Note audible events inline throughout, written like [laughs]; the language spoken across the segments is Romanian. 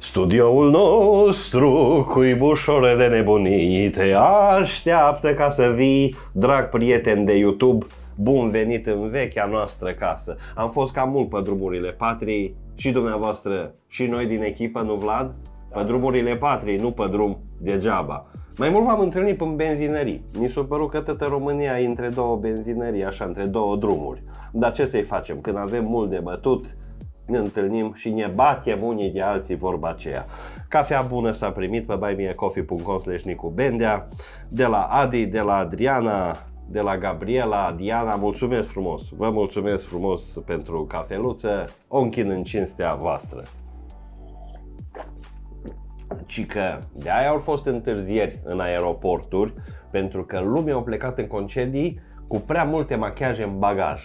Studioul nostru, cuibușore de nebunii, te așteaptă ca să vii, drag prieten de YouTube, bun venit în vechea noastră casă. Am fost cam mult pe drumurile patriei și dumneavoastră și noi din echipă, nu Vlad? Pe drumurile patriei, nu pe drum degeaba. Mai mult v-am întâlnit în benzinării. Mi s-a părut că toată România e între două benzinării, așa, între două drumuri. Dar ce să-i facem? Când avem mult de bătut, ne întâlnim și ne batem unii de alții vorba aceea. Cafea bună s-a primit pe buymeacoffee.com Nicu Bendea, de la Adi, de la Adriana, de la Gabriela, Diana, mulțumesc frumos, vă mulțumesc frumos pentru cafeluță, o închin în cinstea voastră. Ci că de aia au fost întârzieri în aeroporturi, pentru că lumea a plecat în concedii cu prea multe machiaje în bagaj.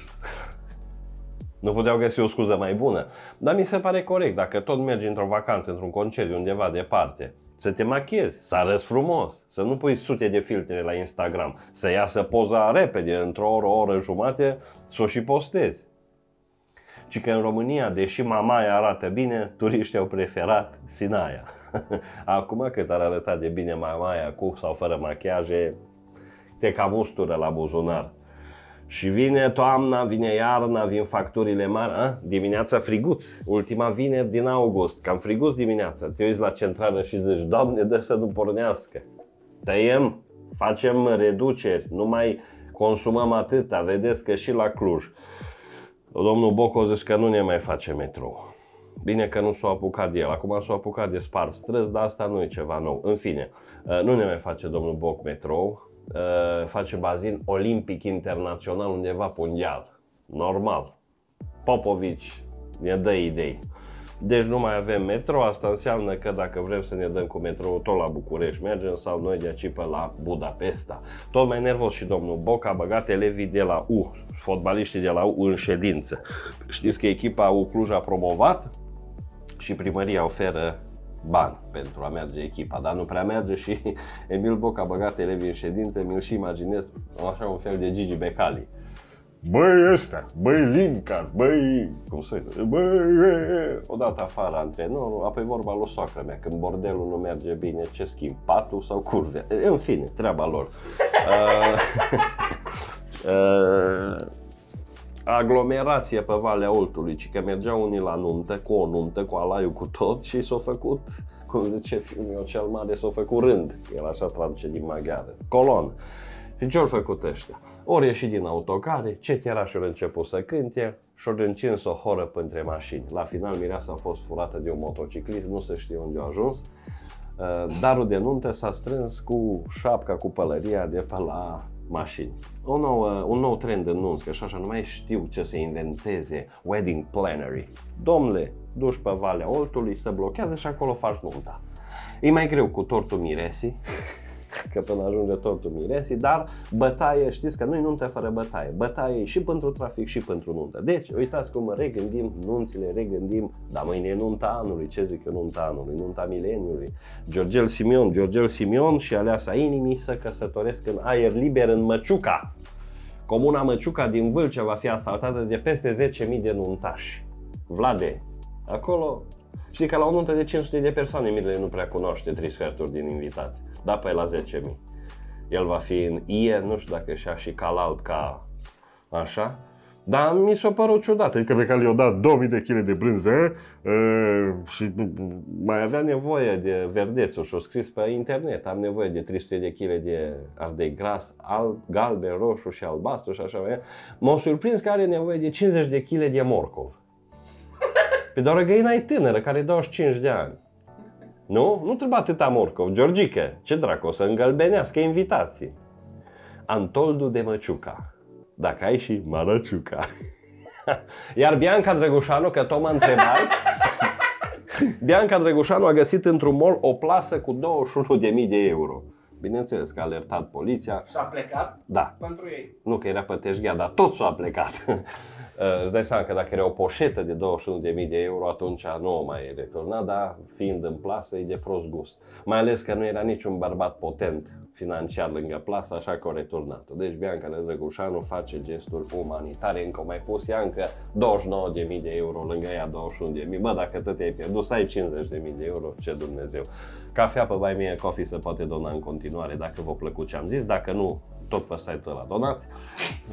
Nu puteau găsi o scuză mai bună. Dar mi se pare corect, dacă tot mergi într-o vacanță, într-un concediu undeva departe, să te machiezi, să arăți frumos, să nu pui sute de filtre la Instagram, să iasă poza repede, într-o oră, o oră jumate, să o și postezi. Ci că în România, deși Mamaia arată bine, turiștii au preferat Sinaia. [laughs] Acum cât ar arăta de bine Mamaia cu sau fără machiaje, te cam ustură la buzunar. Și vine toamna, vine iarna, vin facturile mari, a? dimineața friguț, ultima vineri din august, cam friguț dimineața, te uiți la centrală și zici, Doamne, de să nu pornească. Tăiem, facem reduceri, nu mai consumăm atâta, vedeți că și la Cluj. Domnul Boco zice că nu ne mai face metrou. Bine că nu s-a apucat de el, acum s-a apucat de spart străzi, dar asta nu e ceva nou. În fine, nu ne mai face domnul Boc metrou, Uh, face bazin olimpic internațional undeva pe undial. Normal. Popovici ne dă idei. Deci nu mai avem metro, asta înseamnă că dacă vrem să ne dăm cu metro tot la București mergem sau noi de aici pe la Budapesta. Tot mai nervos și domnul Boc a băgat elevii de la U, fotbaliștii de la U în ședință. Știți că echipa U Cluj a promovat și primăria oferă bani pentru a merge echipa, dar nu prea merge și [laughs] Emil Boc a băgat elevii în ședință, mi-l și imaginez așa un fel de Gigi Becali. Băi ăsta, băi Lincar, băi, cum să băi, odată afară antrenorul, apoi vorba lui soacră mea, când bordelul nu merge bine, ce schimb, patul sau curve, în fine, treaba lor. [laughs] uh, [laughs] uh, aglomerație pe Valea Oltului, ci că mergeau unii la nuntă, cu o nuntă, cu alaiul, cu tot și s-au făcut, cum zice filmul cel mare, s-au făcut rând, el așa traduce din maghiară, colon. Și ce-au făcut ăștia? Ori ieșit din autocare, ce și au început să cânte și au încins o horă între mașini. La final mireasa a fost furată de un motociclist, nu se știe unde a ajuns. Uh, darul de nuntă s-a strâns cu șapca, cu pălăria de pe la mașini. O nouă, un nou trend în nunți, că și așa nu mai știu ce să inventeze wedding plannery. Domnule, duci pe Valea Oltului, se blochează și acolo faci nunta. E mai greu cu tortul miresii, [laughs] că până ajunge tortul miresii, dar bătaie, știți că nu-i nuntă fără bătaie. Bătaie și pentru trafic și pentru nuntă. Deci, uitați cum regândim nunțile, regândim, dar mâine e nunta anului, ce zic eu nunta anului, nunta mileniului. Georgel Simion, Georgel Simion și aleasa inimii să căsătoresc în aer liber în Măciuca. Comuna Măciuca din Vâlcea va fi asaltată de peste 10.000 de nuntași. Vlade, acolo Știi că la o nuntă de 500 de persoane Mirele nu prea cunoaște trei sferturi din invitați da pe la 10.000. El va fi în IE, nu știu dacă și-a și calalt ca așa, dar mi s-a părut ciudat, adică pe care i-au dat 2000 de kg de brânză uh, și mai avea nevoie de verdețul și-o scris pe internet, am nevoie de 300 de kg de ardei gras, alb, galben, roșu și albastru și așa mai M-a surprins că are nevoie de 50 de kg de morcov. Pe doar o găină e tânără, care are 25 de ani. Nu? Nu trebuie atâta morcov. Georgică, ce dracu, o să îngălbenească invitații. Antoldu de Măciuca. Dacă ai și Marăciuca. [laughs] Iar Bianca Drăgușanu, că tot mă întrebai, [laughs] Bianca Drăgușanu a găsit într-un mall o plasă cu 21.000 de euro. Bineînțeles că a alertat poliția. S-a plecat? Da. Pentru ei. Nu, că era pe Teșghea, dar tot s-a plecat. [laughs] Îți dai seama că dacă era o poșetă de 21.000 de euro, atunci nu o mai returna, dar fiind în plasă, e de prost gust. Mai ales că nu era niciun bărbat potent financiar lângă plasă, așa că au returnat-o. Deci Bianca Drăgușanu face gesturi umanitare, încă mai pus ea încă 29.000 de euro lângă ea 21.000. Bă, dacă tot ai pierdut, să ai 50.000 de euro, ce Dumnezeu. Cafea pe Buy Me a Coffee se poate dona în continuare dacă vă plăcut ce am zis, dacă nu, tot pe site-ul ăla donați.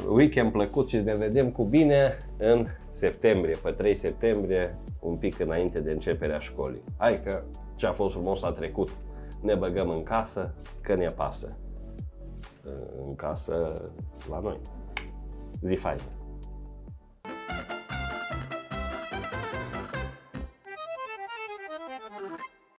Weekend plăcut și ne vedem cu bine în septembrie, pe 3 septembrie, un pic înainte de începerea școlii. Hai că ce a fost frumos a trecut. Ne băgăm în casă, că ne pasă. În casă la noi. Zi faină!